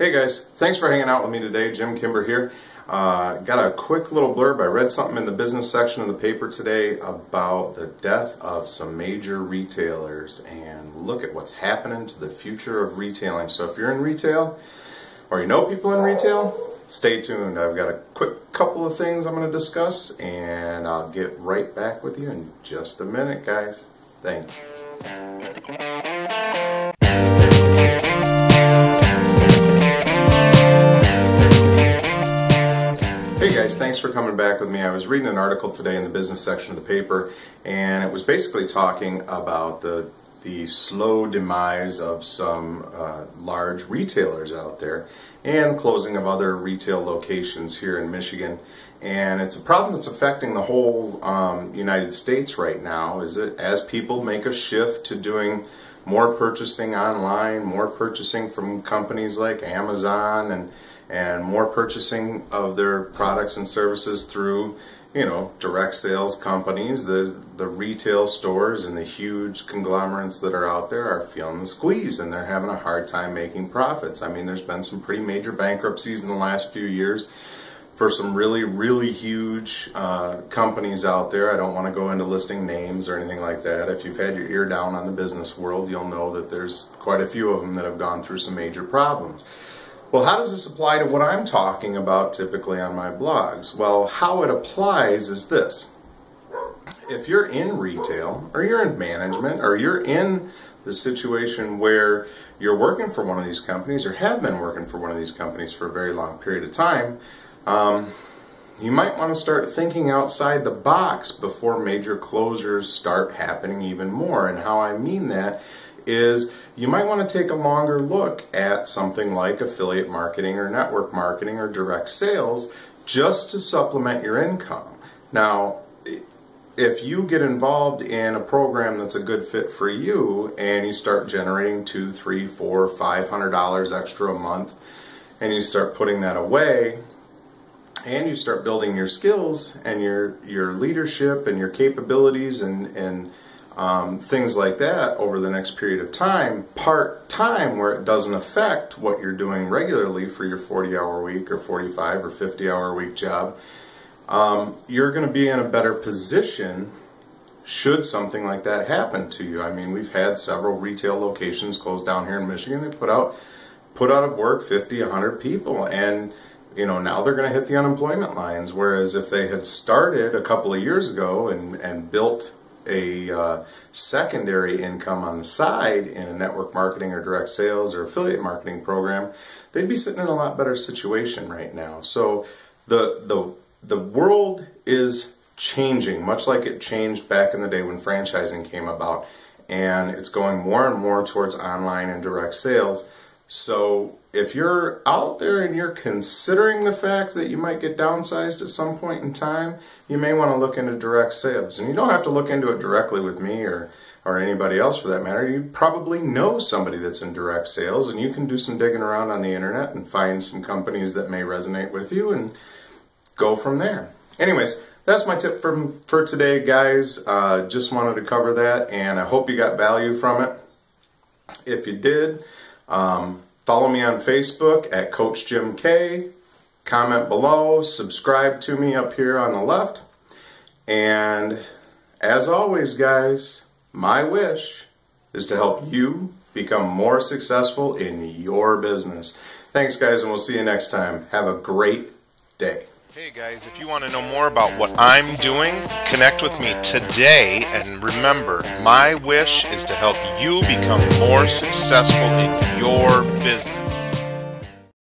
Hey guys, thanks for hanging out with me today. Jim Kimber here. Uh, got a quick little blurb. I read something in the business section of the paper today about the death of some major retailers and look at what's happening to the future of retailing. So if you're in retail or you know people in retail, stay tuned. I've got a quick couple of things I'm going to discuss and I'll get right back with you in just a minute, guys. Thanks. Thanks for coming back with me. I was reading an article today in the business section of the paper, and it was basically talking about the the slow demise of some uh, large retailers out there and closing of other retail locations here in Michigan. And it's a problem that's affecting the whole um, United States right now. Is that as people make a shift to doing more purchasing online, more purchasing from companies like Amazon and and more purchasing of their products and services through you know direct sales companies the the retail stores and the huge conglomerates that are out there are feeling the squeeze and they're having a hard time making profits. I mean there's been some pretty major bankruptcies in the last few years for some really really huge uh, companies out there. I don't want to go into listing names or anything like that. If you've had your ear down on the business world you'll know that there's quite a few of them that have gone through some major problems well, how does this apply to what I'm talking about typically on my blogs? Well, how it applies is this. If you're in retail, or you're in management, or you're in the situation where you're working for one of these companies, or have been working for one of these companies for a very long period of time, um, you might want to start thinking outside the box before major closures start happening even more. And how I mean that is you might want to take a longer look at something like affiliate marketing or network marketing or direct sales just to supplement your income. Now, if you get involved in a program that's a good fit for you and you start generating two, three, four, five hundred dollars extra a month and you start putting that away and you start building your skills and your your leadership and your capabilities and and um, things like that over the next period of time, part time, where it doesn't affect what you're doing regularly for your 40 hour week or 45 or 50 hour week job, um, you're going to be in a better position should something like that happen to you. I mean, we've had several retail locations closed down here in Michigan that put out put out of work 50, 100 people and you know now they're going to hit the unemployment lines whereas if they had started a couple of years ago and and built a uh, secondary income on the side in a network marketing or direct sales or affiliate marketing program, they'd be sitting in a lot better situation right now. So the the the world is changing, much like it changed back in the day when franchising came about, and it's going more and more towards online and direct sales. So if you're out there and you're considering the fact that you might get downsized at some point in time, you may want to look into direct sales. And you don't have to look into it directly with me or, or anybody else for that matter. You probably know somebody that's in direct sales and you can do some digging around on the internet and find some companies that may resonate with you and go from there. Anyways, that's my tip from, for today, guys. Uh, just wanted to cover that and I hope you got value from it. If you did, um, follow me on Facebook at Coach Jim K. Comment below, subscribe to me up here on the left. And as always, guys, my wish is to help you become more successful in your business. Thanks, guys, and we'll see you next time. Have a great day. Hey guys, if you want to know more about what I'm doing, connect with me today. And remember, my wish is to help you become more successful in your business.